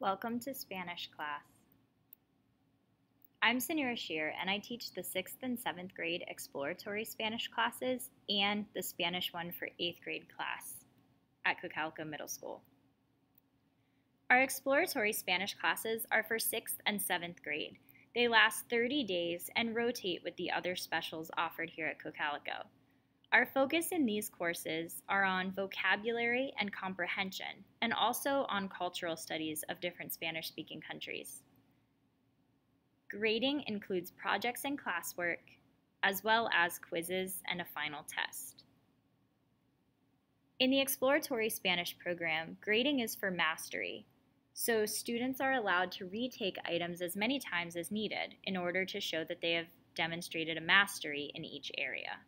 Welcome to Spanish class. I'm Señora Shearer and I teach the 6th and 7th grade exploratory Spanish classes and the Spanish one for 8th grade class at Cocalico Middle School. Our exploratory Spanish classes are for 6th and 7th grade. They last 30 days and rotate with the other specials offered here at Cocalico. Our focus in these courses are on vocabulary and comprehension, and also on cultural studies of different Spanish speaking countries. Grading includes projects and classwork, as well as quizzes and a final test. In the exploratory Spanish program, grading is for mastery, so students are allowed to retake items as many times as needed in order to show that they have demonstrated a mastery in each area.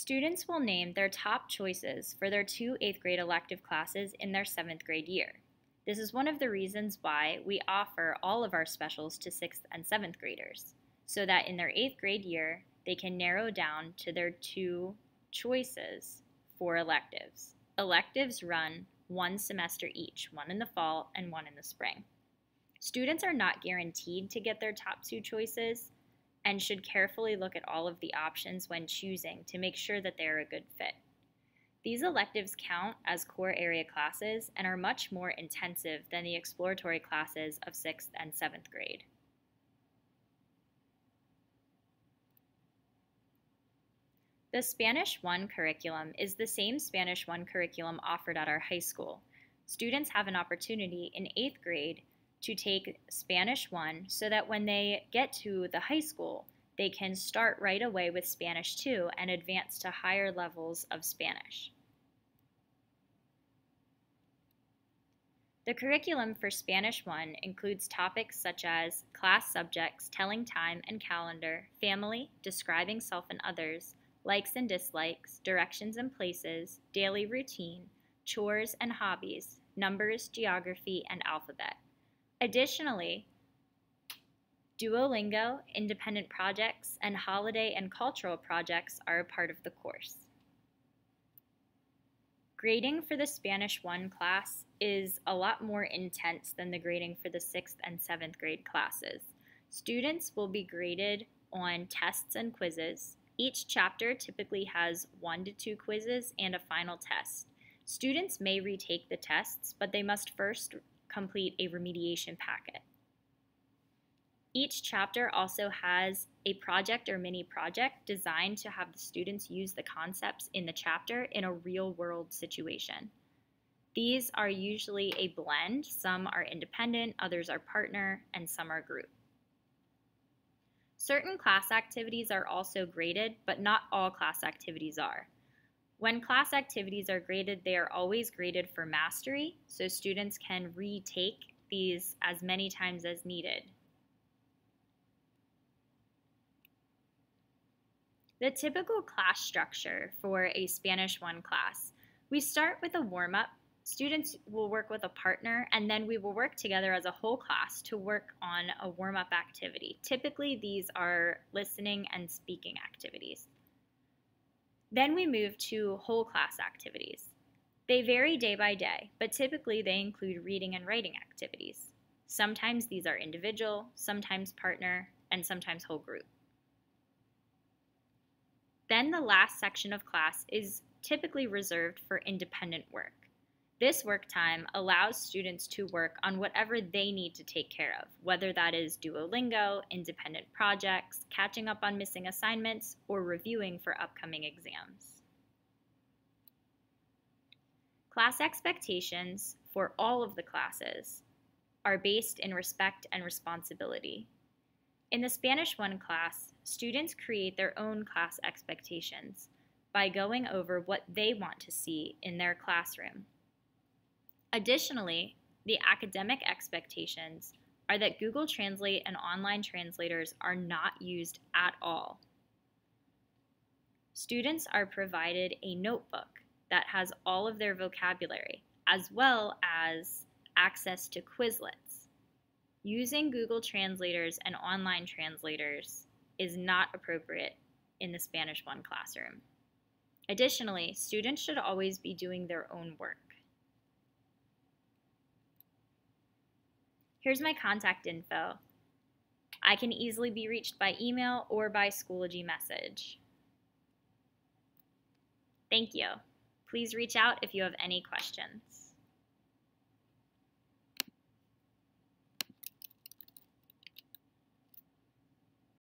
Students will name their top choices for their two 8th grade elective classes in their 7th grade year. This is one of the reasons why we offer all of our specials to 6th and 7th graders, so that in their 8th grade year, they can narrow down to their two choices for electives. Electives run one semester each, one in the fall and one in the spring. Students are not guaranteed to get their top two choices and should carefully look at all of the options when choosing to make sure that they are a good fit. These electives count as core area classes and are much more intensive than the exploratory classes of 6th and 7th grade. The Spanish 1 curriculum is the same Spanish 1 curriculum offered at our high school. Students have an opportunity in 8th grade to take Spanish 1 so that when they get to the high school, they can start right away with Spanish 2 and advance to higher levels of Spanish. The curriculum for Spanish 1 includes topics such as class subjects, telling time and calendar, family, describing self and others, likes and dislikes, directions and places, daily routine, chores and hobbies, numbers, geography, and alphabet. Additionally, Duolingo, independent projects, and holiday and cultural projects are a part of the course. Grading for the Spanish 1 class is a lot more intense than the grading for the 6th and 7th grade classes. Students will be graded on tests and quizzes. Each chapter typically has one to two quizzes and a final test. Students may retake the tests, but they must first complete a remediation packet. Each chapter also has a project or mini project designed to have the students use the concepts in the chapter in a real world situation. These are usually a blend. Some are independent, others are partner, and some are group. Certain class activities are also graded, but not all class activities are. When class activities are graded, they are always graded for mastery, so students can retake these as many times as needed. The typical class structure for a Spanish 1 class. We start with a warm-up. Students will work with a partner, and then we will work together as a whole class to work on a warm-up activity. Typically, these are listening and speaking activities. Then we move to whole class activities. They vary day by day, but typically they include reading and writing activities. Sometimes these are individual, sometimes partner, and sometimes whole group. Then the last section of class is typically reserved for independent work. This work time allows students to work on whatever they need to take care of, whether that is Duolingo, independent projects, catching up on missing assignments, or reviewing for upcoming exams. Class expectations for all of the classes are based in respect and responsibility. In the Spanish 1 class, students create their own class expectations by going over what they want to see in their classroom. Additionally, the academic expectations are that Google Translate and online translators are not used at all. Students are provided a notebook that has all of their vocabulary, as well as access to Quizlets. Using Google translators and online translators is not appropriate in the Spanish 1 classroom. Additionally, students should always be doing their own work. Here's my contact info. I can easily be reached by email or by Schoology message. Thank you. Please reach out if you have any questions.